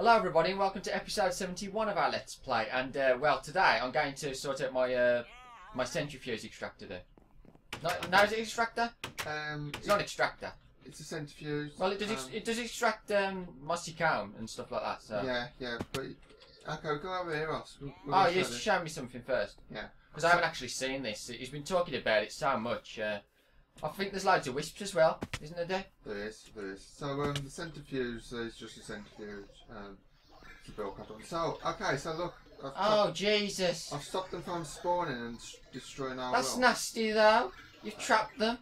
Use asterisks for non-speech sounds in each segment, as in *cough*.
Hello everybody and welcome to episode 71 of our Let's Play and uh, well today I'm going to sort out my uh, my centrifuge extractor there. No, no is it extractor? Um, It's not an extractor. it's a centrifuge. Well it does, um, it does extract um, mossy comb and stuff like that so. Yeah, yeah, but okay, go over here, Ross. We'll, we'll Oh go yes, show me something first. Yeah. Because I haven't actually seen this. He's been talking about it so much. Uh, I think there's loads of wisps as well, isn't there? Dave? There is, there is. So um, the centrifuge is just a centrifuge. Um, a bill cut on. So okay, so look, I've, Oh Jesus! I've stopped them from spawning and destroying our That's world. nasty though. You've trapped them.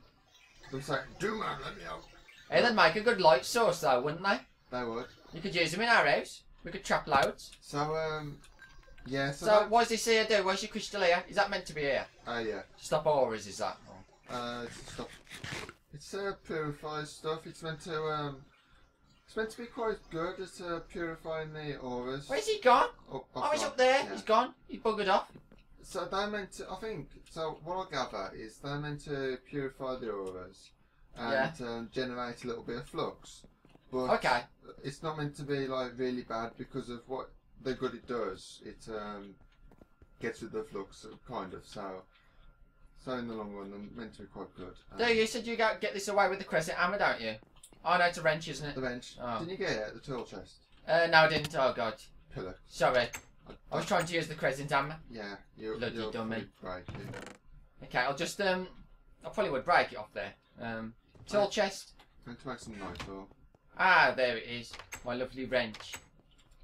Them saying, "Do man, let me out." Hey, they'd make a good light source though, wouldn't they? They would. You could use them in our house. We could trap loads. So um, yeah. So, So, what's this here do? Where's your crystal here? Is that meant to be here? uh, yeah. Stop auras, is that? Uh, it's stop. It's uh, purifies stuff. It's meant to um. It's meant to be quite good at uh, purifying the auras. Where's he gone? Up, Oh, he's up there. yeah. He's gone. He's buggered off. So they're meant to, I think, so what I gather is they're meant to purify the auras and um, generate a little bit of flux. But Okay. it's not meant to be like really bad because of what the good it does. It um, gets rid of the flux, kind of. So, so in the long run, they're meant to be quite good. Um, There, you said you got get this away with the crescent hammer, don't you? Oh no, it's a wrench, isn't it? The wrench. Oh. Didn't you get it at the tool chest? Uh, no, I didn't. Oh god. Pillar. Sorry. I, I was trying to use the crescent hammer. yeah, you, Bloody you'll dummy. break it. Okay, I'll just um, I probably would break it off there. Um, tool Right. chest. Meant to make some knife nitro. Ah, there it is. My lovely wrench.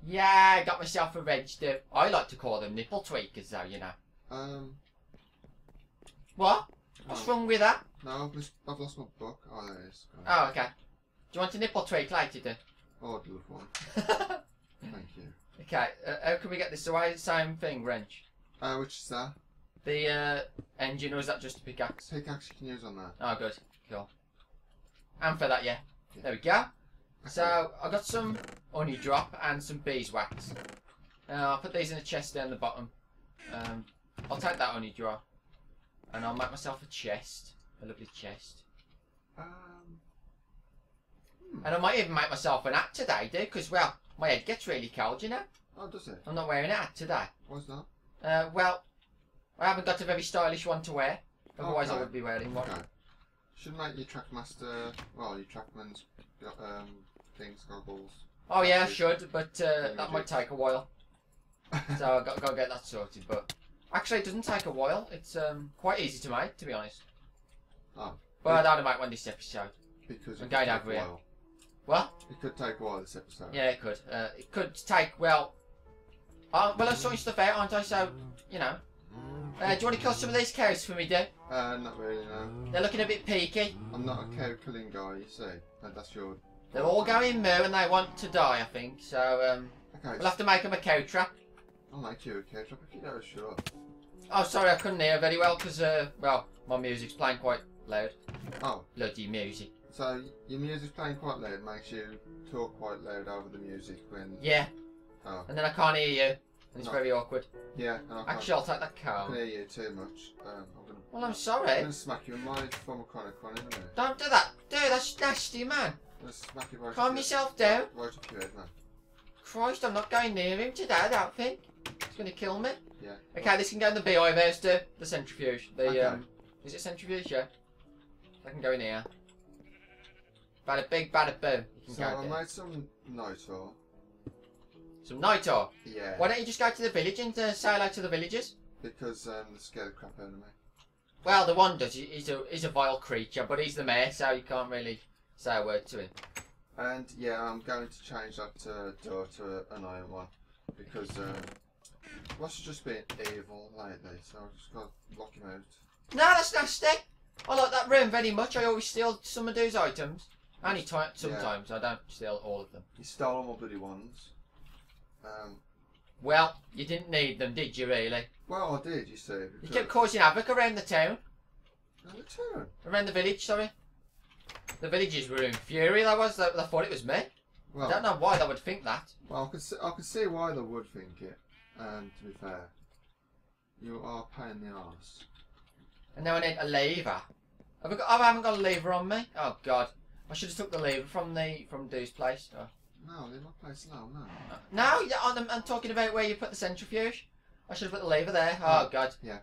Yeah, I got myself a wrench. I like to call them nipple tweakers, though. You know. Um, What? What's no, wrong with that? no, I've, lost my book. Oh, there it is. Oh, okay. Do you want a nipple tweak later, do? Oh, I'd love one. *laughs* Thank you. okay, uh, how can we get this away? Same thing, wrench. Uh, which is that? The uh, engine, or is that just a pickaxe? Pickaxe you can use on that. Oh, good. Cool. And for that, yeah. Yeah. There we go. So, I got some honey drop and some beeswax. Uh, I'll put these in a chest down the bottom. Um, I'll take that honey drop. And I'll make myself a chest. A lovely chest. Um, hmm. And I might even make myself an hat today, dude, because, well, my head gets really cold, you know? Oh, does it? I'm not wearing a hat today. Why's that? Uh, well, I haven't got a very stylish one to wear. Otherwise, I Okay. would be wearing one. Okay. Should make your trackmaster, well, your trackman's got, um, things, goggles. Oh, yeah, I should, but uh, that might take a while. *laughs* So I've got, got to get that sorted. But actually, it doesn't take a while. It's um, quite easy to make, to be honest. Oh. But I doubt I might one this episode. because it could take a while. What? It could take a while this episode. Yeah, it could. Uh, it could take, well... Uh, well, I'm sorting stuff out, aren't I? So, you know. Uh, do you want to kill some of these cows for me, dude? Uh, not really, no. They're looking a bit peaky. I'm not a cow killing guy, you see. That's your. They're all going moo and they want to die, I think. So, um, Okay, we'll have to make them a cow trap. I'll make you a trap if you don't sure. Oh, sorry, I couldn't hear very well because, uh, well, my music's playing quite loud. Oh, Bloody music. so your music's playing quite loud, makes you talk quite loud over the music when. Yeah, Oh, and then I can't hear you, and it's No. very awkward. yeah, and I can't, Actually, I'll take that car. I can hear you too much. Um, I'm gonna, Well, I'm I'm gonna smack you in my former kind of corner, isn't it? Don't do that. Dude, that's nasty, man. I'm smack you right Calm yourself down. Right up your head, man. Christ, I'm not going near him today, I don't think. Going to kill me. Yeah. Okay, this can go in the beehive too. The centrifuge. The, Okay. um, is it centrifuge? Yeah. I can go in here. Bada big, bada boom. So I made some nitro. Some nitor. Yeah. Why don't you just go to the village and uh, say hello to the villagers? Because um, they scared the crap out of me. Well, the one does. He's a he's a vile creature, but he's the mayor, so you can't really say a word to him. And yeah, I'm going to change that uh, door to an iron one because um, Ross has just been evil lately, so I've just got to lock him out. No, that's nasty. I like that room very much. I always steal some of those items. Only time sometimes. I don't steal all of them. He stole all my bloody ones. Um, Well, you didn't need them, did you? Really? well, I did, you see. You kept causing havoc around the town, No, the turn. around the village. Sorry. The villagers were in fury. That was. They, they thought it was me. Well, I don't know why they would think that. well, I could see, I could see why they would think it. And to be fair, you are paying the arse. And now I need a lever. Have I, got, I haven't got a lever on me. Oh God. I should have took the lever from the from Duw's place. Oh, No, leave my place alone. No. No, yeah, I'm, I'm talking about where you put the centrifuge. I should have put the lever there. Oh, Oh, God. yeah.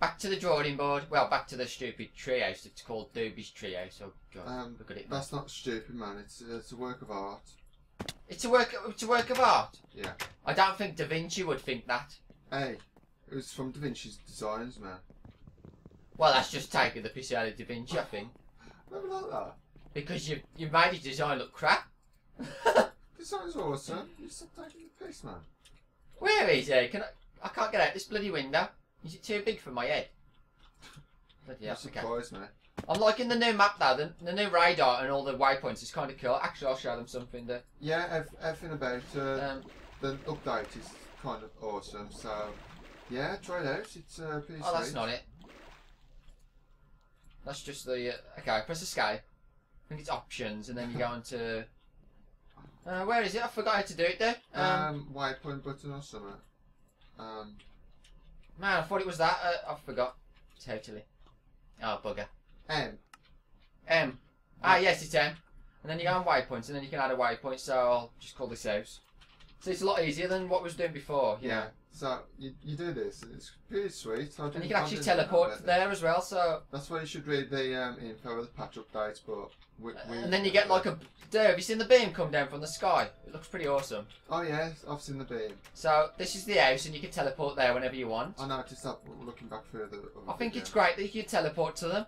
Back to the drawing board. Well, back to the stupid treehouse. It's called Doobie's Treehouse. Oh, God. Um, Look at it. That's not stupid, man. It's it's a work of art. It's a work. It's a work of art. Yeah. I don't think Da Vinci would think that. Hey, it was from Da Vinci's designs, man. Well, that's just taking the piss out of Da Vinci, I think, *laughs* Never like that. because you you made his design look crap. *laughs* Design's awesome. You stop taking the piss, man. Where is he? Can I? I can't get out this bloody window. Is it too big for my head? *laughs* Bloody hell, okay. surprised, man. I'm liking the new map though. The, the new radar and all the waypoints is kind of cool. Actually, I'll show them something. There. Yeah, ev- everything about uh, Um, the update is kind of awesome. So, yeah, try it out. It's uh, pretty oh, that's not it. That's just the uh, okay. Press escape. I think it's options, and then you go *laughs* into. Uh, where is it? I forgot how to do it there. Um, Um, waypoint button or something. Um, man, I thought it was that. Uh, I forgot. Totally. Oh bugger. M. M. Ah yes, it's M. And then you go on waypoints, and then you can add a waypoint. So I'll just call this house. So it's a lot easier than what we was doing before. Yeah. know. So you, you do this, and it's pretty sweet. I And you can actually teleport there as well. So That's why you should read the um, info of the patch updates. But we, we, and then you get like a. There, have you seen the beam come down from the sky? It looks pretty awesome. Oh yeah, I've seen the beam. So this is the house, and you can teleport there whenever you want. I noticed that looking back the. I think video. it's great that you can teleport to them.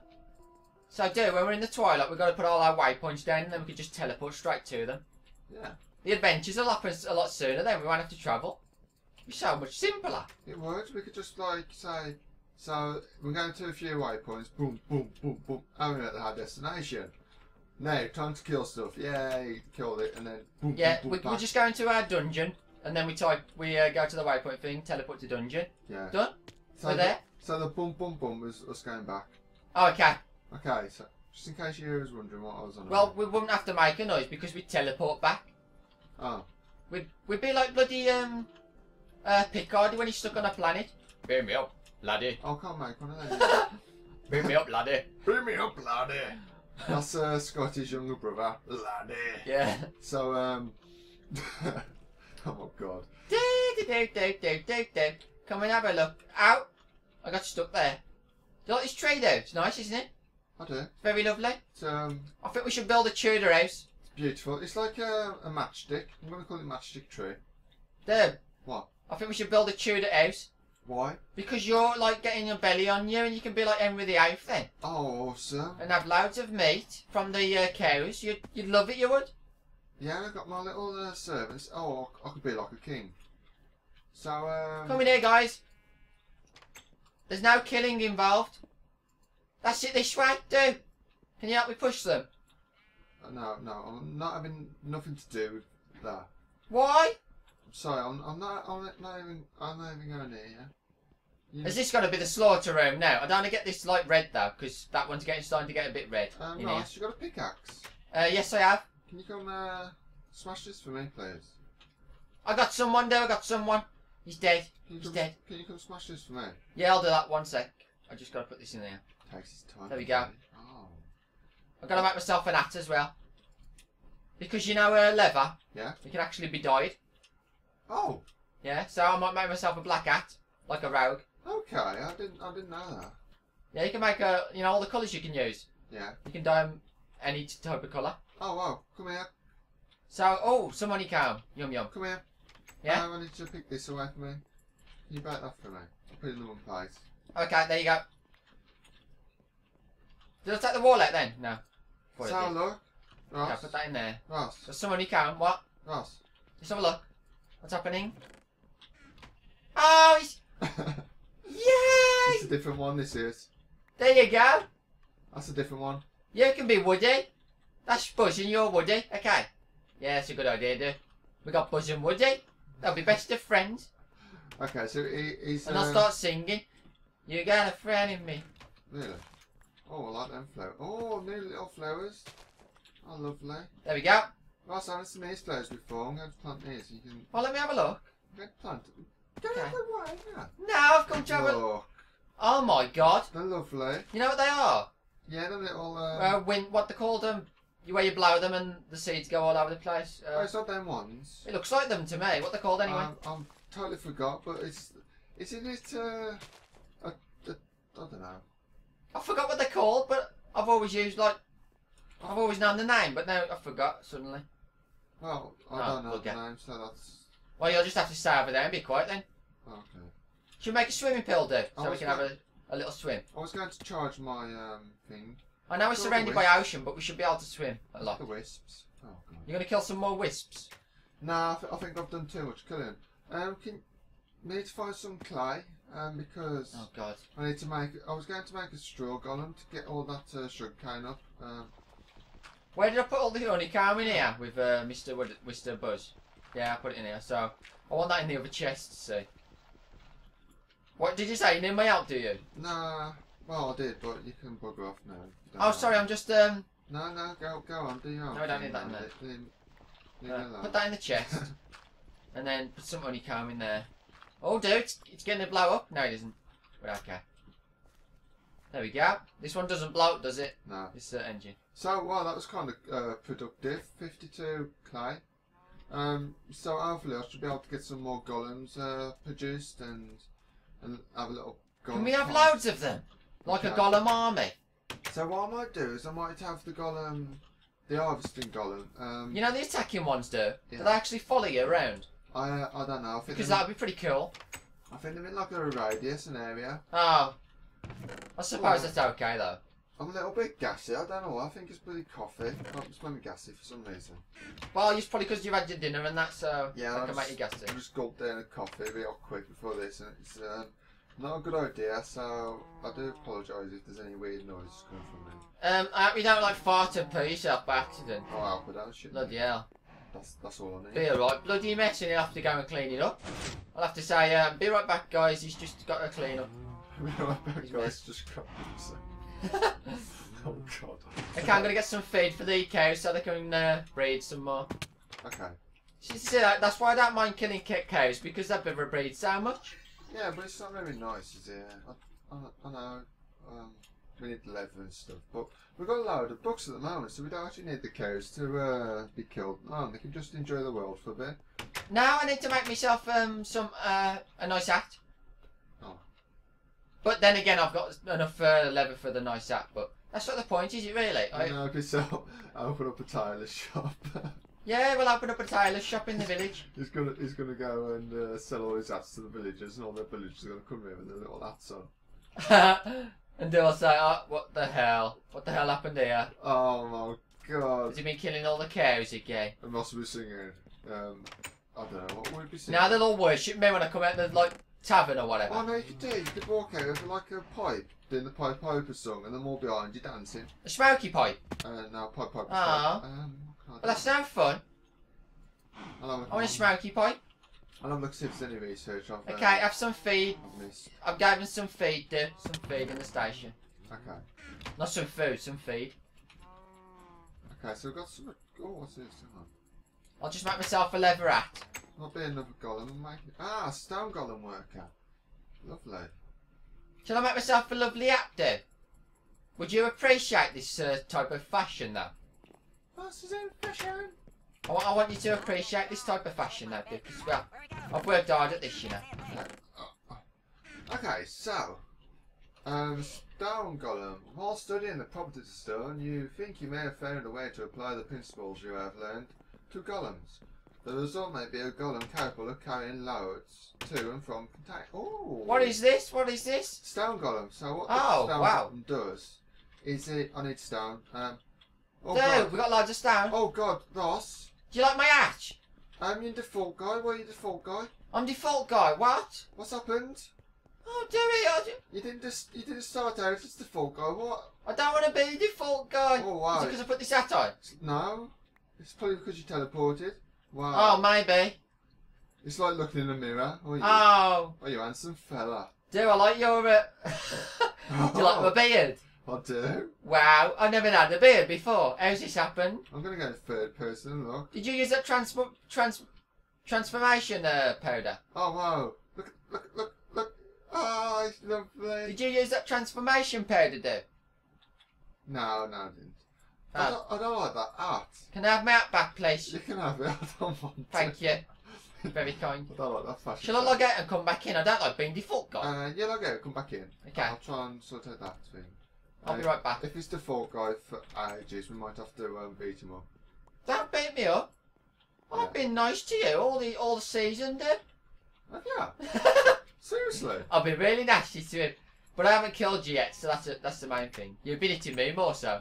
So I do when we're in the twilight, we've got to put all our waypoints down, and then we can just teleport straight to them. Yeah, The adventures will happen a lot sooner. Then we won't have to travel. It'll be so much simpler. it would. We could just like say, so we're going to a few waypoints. Boom, boom, boom, boom. And we're at our destination. Now, time to kill stuff. Yay, killed it, and then boom, Yeah, boom, we, boom, we back. just go into our dungeon, and then we type, we uh, go to the waypoint thing, teleport to dungeon. yeah. Done. So we're the, there. So the boom, boom, boom was us going back. Oh, okay. Okay, so just in case you was wondering what I was on. Well, about. we wouldn't have to make a noise because we teleport back. oh, We'd, we'd be like bloody um, uh, Picard when he's stuck on a planet. Beam me up, laddie. I can't make one of those. *laughs* Beam me up, laddie. Bring me up, laddie. That's uh, Scotty's younger brother, laddie. Yeah. So um, *laughs* oh my god. Do, do, do, do, do, do, do. Come and have a look. Ow! I got stuck there. Do you like this tree though? It's nice, isn't it? I do. It's very lovely. It's um, I think we should build a Tudor house. it's beautiful. It's like a, a matchstick. I'm gonna call it matchstick tree. There. What? I think we should build a Tudor house. Why? Because you're like getting your belly on you and you can be like Henry VIII then. Oh, awesome. And have loads of meat from the uh, cows. You'd, you'd love it, you would. Yeah, I've got my little uh, servants. Oh, I could be like a king. So um, Come in here, guys. There's no killing involved. That's it this way, do. Can you help me push them? uh, no, no, I'm not having nothing to do with that. Why? I'm sorry, I'm, I'm not. I'm not even. I'm not even going near you. you Is this going to be the slaughter room now? I don't want to get this like red though, because that one's getting starting to get a bit red. um, here. nice. You got a pickaxe? Uh, yes, I have. Can you come uh, smash this for me, please? I got someone there. I got someone. He's dead. He's come, dead. Can you come smash this for me? Yeah, I'll do that. One sec. I just got to put this in there. Takes his time. There we go. Oh. I'm going to make myself an hat as well. Because you know, uh, leather. Yeah. It can actually be dyed. Oh. Yeah. So I might make myself a black hat, like a rogue. Okay. I didn't. I didn't know that. Yeah, you can make a. You know, all the colours you can use. Yeah. You can dye 'em any type of colour. Oh wow. Come here. So, oh, someone he came. Yum yum. Come here. Yeah? I wanted to pick this away from me. Can you bake that for me? I'll put it in the one place. Okay, there you go. Did I take the wall out then? No. Thought I So did. look. Ross. put that in there. Ross. So someone you can. What? Ross. Let's have a look. What's happening? Oh, he's... *laughs* it's a different one. This is. There you go. That's a different one. You can be Woody. That's Buzz and you're Woody. Okay. Yeah, that's a good idea, dude. We got Buzz and Woody. They'll be best of friends. Okay, so he, he's. And I'll uh, start singing. You got a friend in me. Really? Oh, I like them flowers. Oh, new little flowers. Oh, lovely. There we go. Ross, I haven't seen these flowers before. I'm going to plant these. You can Well, let me have a look. get plant. Get Okay. out of the way, yeah. Now I've come to have a... Look, Oh my god. they're lovely. You know what they are? Yeah, the little. Um, Uh, wind, what they call them? you where you blow them and the seeds go all over the place. Oh, Uh, it's not them ones. it looks like them to me. What they're called anyway? Um, I'm totally forgot, but it's isn't it? Uh, a, a, I don't know. I forgot what they're called, but I've always used like I've always known the name, but now I forgot suddenly. Well, I Oh, don't know the name, so that's Well, you'll just have to stay over there and be quiet then. okay. Should we make a swimming pool do, so we can have a, a little swim. I was going to charge my um thing. I know we're surrounded by ocean, but we should be able to swim a lot. The wisps. Oh god. You're gonna kill some more wisps. Nah, I, th- I think I've done too much killing. Um, can need to find some clay. Um, because Oh god. I need to make. I was going to make a straw golem to get all that uh, sugar cane up. Um, Where did I put all the honeycomb in here with uh, Mr. Wood- Mr. Buzz? Yeah, I put it in here. So I want that in the other chest. To see. What did you say? You need my help, do you? nah. Well, I did, but you can bugger off now. if you don't Oh, sorry. I'm just um. No, no, go, go on, do your own No, I don't need that in there. Leave- leave- leave uh, alone. put that in the chest, *laughs* and then put some honeycomb in there. Oh, dude, it's, it's going to blow up. No, it isn't. But okay. There we go. This one doesn't blow up, does it? No. This uh, engine. So, well, that was kind of uh, productive. 52 clay. Um, so hopefully I should be able to get some more golems uh, produced and and have a little golem Can we have farm. loads of them? Like a golem army. So what I might do is I might have the golem, the harvesting golem. Um, You know the attacking ones do? Yeah. Do they actually follow you around? I uh, I don't know. I think Because that would be pretty cool. I think them in like a radius, an area. Oh. I suppose that's okay though. I'm a little bit gassy. I don't know. I think it's bloody coffee. I'm smelling gassy for some reason. Well, it's probably because you've had your dinner and that, so Yeah, that I can make you gassy. I just gulped down a coffee real quick before this, and it's um, not a good idea. So I do apologise if there's any weird noises coming from me. Um, I hope you don't like fart and poo yourself by accident. Oh, I'll put that shit. Bloody hell. That's that's all I need. Be alright. Bloody mess and you'll have to go and clean it up. I'll have to say, um, be right back guys, he's just got to clean up. *laughs* He's guys, missed. just cut. *laughs* Oh god. okay, I'm gonna get some feed for the cows so they can uh, breed some more. Okay. See, see that? That's why I don't mind killing cows because they better breed so much. Yeah, but it's not very nice, is it? I, I, I know. Um, we need leather and stuff, but we've got a load of books at the moment, so we don't actually need the cows to uh, be killed. No, they can just enjoy the world for a bit. Now I need to make myself um some uh, a nice hat. Oh. But then again, I've got enough uh, leather for the nice hat. But that's not the point, is it really? I I, know, if so *laughs* open up a tailor shop. *laughs* yeah, we'll open up a tailor shop in the village. he's gonna he's gonna go and uh, sell all his hats to the villagers, and all the villagers are gonna come here with their little hats on. *laughs* and they'll say, oh, what the hell? What the hell happened here? Oh my god! Has he been killing all the cows again? I must be singing. Um, I don't know what would we be singing. Now they'll all worship me when I come out the like tavern or whatever. Oh no, you could do. You could walk out with like a pipe, doing the Pipe Piper song, and then all behind you dancing. A smoky pipe. Uh, now Pipe Piper. Song. Um, Well, that's no fun. I'll have a I want a smoky pipe. I'll have a look if there's any research uh, Okay, have some feed. I've missed. I've given some feed, do some feed in the station. Okay. Not some food, some feed. Okay, so we've got some. Oh, what's this? I'll just make myself a leather hat. Not be another golem. I'm making. Ah, stone golem worker. Lovely. Shall I make myself a lovely hat, do? Would you appreciate this uh, type of fashion, though? This his in fashion. I want, I want you to appreciate this type of fashion, though, because, well, I've worked hard at this, you know. Okay. Oh, oh. So. Um, stone golem. While studying the properties of stone, you think you may have found a way to apply the principles you have learned to golems. The result may be a golem capable of carrying loads to and from contact. Oh. What is this? What is this? stone golem? So what Oh, the stone wow. golem does is it? I need stone. Um. Oh Dude, god. we got loads of stone. Oh god, Ross. Do you like my hat? I'm your default guy. Why are you default guy? I'm default guy. What? What's happened? Oh, do it. I, You didn't just you didn't start out as the default guy. What? I don't want to be default guy. Oh Is it because I put this hat on? No. It's probably because you teleported. Wow. Oh, maybe. It's like looking in the mirror. Oh, you, Oh, oh, you handsome fella. do I like your... Uh... *laughs* do you like my *laughs* beard? I do. Wow, I've never had a beard before. How's this happened? I'm gonna go third person look. Did you use that transform trans transformation uh, powder? Oh wow. Look look look look. Oh, it's lovely. Did you use that transformation powder, do? No, no, I didn't. I, Ah. don't, I don't like that art. Can I have my hat back, please? You can have it. *laughs* I don't want to. Thank you. Very kind. *laughs* I don't like that fashion. Shall I log out and come back in? I don't like being default guy. Uh, yeah, log out. Come back in. Okay. I'll try and sort out that thing. I'll be right back. If it's the default guy for ages, we might have to um, beat him up. Don't beat me up. I've been nice to you all the all the season, dude. Oh, yeah. *laughs* Seriously. I've been really nasty to him, but I haven't killed you yet, so that's a, that's the main thing. You've been hitting me more so.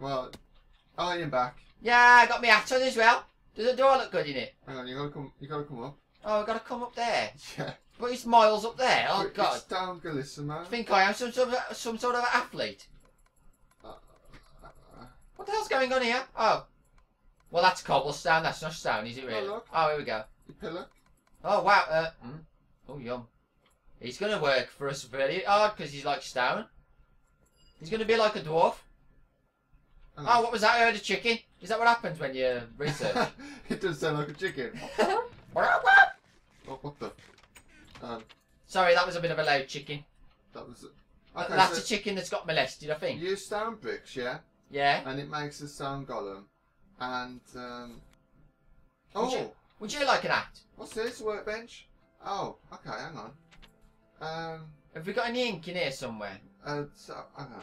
Well, I am back. Yeah, I got my hat on as well. Does it do I look good in it? Hang on, you gotta come. You gotta come up. Oh, I've got to come up there. Yeah. But it's miles up there. Oh It- God. It's down Galissimo. I think I am some sort of some sort of athlete. What the hell's going on here? Oh. Well, that's cobblestone. That's not stone, is it really? look. Oh, here we go. the pillar. Oh wow. Uh, mm. Oh yum. He's gonna work for us very hard because he's like stone. He's gonna be like a dwarf. Hang Oh, what was that? I heard a chicken. Is that what happens when you research? *laughs* it does sound like a chicken. *laughs* Sorry, Oh, what the? Um, that was a bit of a loud chicken. that was. Okay, that's so a chicken that's got molested, I think. you use stone bricks, yeah, Yeah. and it makes a stone golem, and um. Would you- Oh, Would you like an act? what's this workbench? Oh, okay, hang on. Um, Have we got any ink in here somewhere? uh, so, hang on.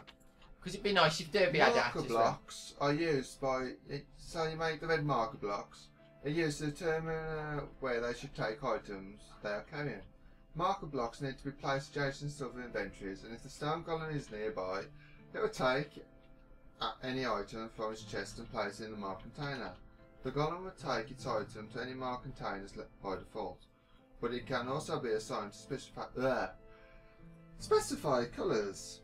Because it'd be nice if Derby had a hat Marker as well. blocks are used by so you make the red marker blocks. They're used to determine uh, where they should take items they are carrying. Marker blocks need to be placed adjacent to other inventories, and if the stone golem is nearby, it will take any item from its chest and place it in the mark container. The golem will take its item to any mark containers left by default, but it can also be assigned to specify uh, specify colours.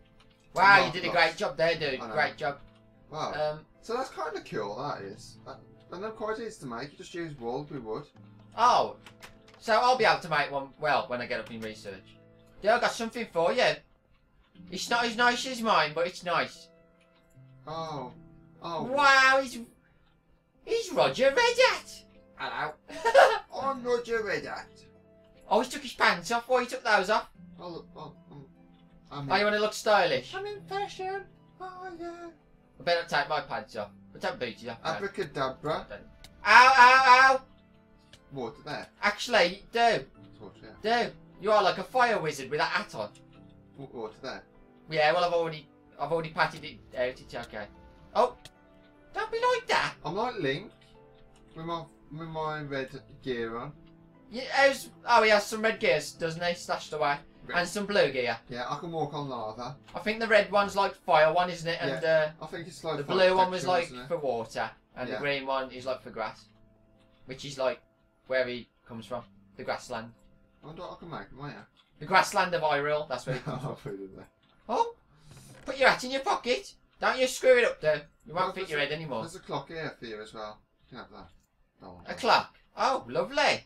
Wow, you did a great job there, dude. Great job. Wow. Um, So that's kind of cool, that is. Uh, And they're quite easy to make. You just use wool with wood. oh, so I'll be able to make one, well, when I get up in research. Yeah, I got something for you. It's not as nice as mine, but it's nice. Oh. Oh. Wow, he's, he's Roger Redat. Hello. *laughs* I'm Roger Redat. oh, he took his pants off. Why he took those off? Oh, oh, um, I'm, Oh, you want to look stylish? I'm in fashion. Oh, yeah. I better take my pants off. But don't beat you. Abracadabra. Ow, ow, ow! Water there. Actually, do, yeah. do. You are like a fire wizard with that hat on. Wa- Water there. Yeah, well, I've already, I've already patted it out. It's okay. Oh, don't be like that. I'm like Link. With my, with my red gear on. Yeah, how's, oh, he has some red gears, doesn't he? Stashed away, Red- and some blue gear. Yeah, I can walk on lava. I think the red one's like fire one, isn't it? And I think it's like uh, the blue one was like for water, and Yeah. the green one is like for grass, which is like where he comes from, the grassland, I wonder what I can make might the grassland of Hyrule. That's where he *laughs* comes from. I'll put it there. Oh, put your hat in your pocket. Don't you screw it up, though. You won't fit your head anymore. There's a clock here for you as well. You can have that. That one. A clock. Oh, lovely.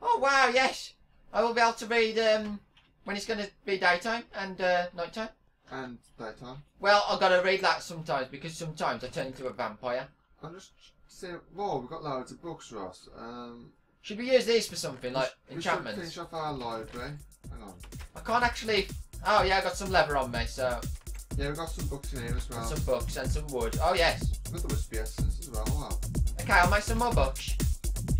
Oh, wow, yes. I will be able to read um, when it's going to be daytime and uh, nighttime. And daytime. Well, I've got to read that sometimes because sometimes I turn into a vampire. I'm just saying, whoa, we've got loads of books, Ross. Um, Should we use these for something like we should finish enchantments? off our library. Hang on. I can't actually. Oh, yeah, I got some leather on me, so. Yeah, we've got some books in here as well. And some books and some wood. Oh, yes. We've got the wispy essence as well. Wow. Okay, I'll make some more books.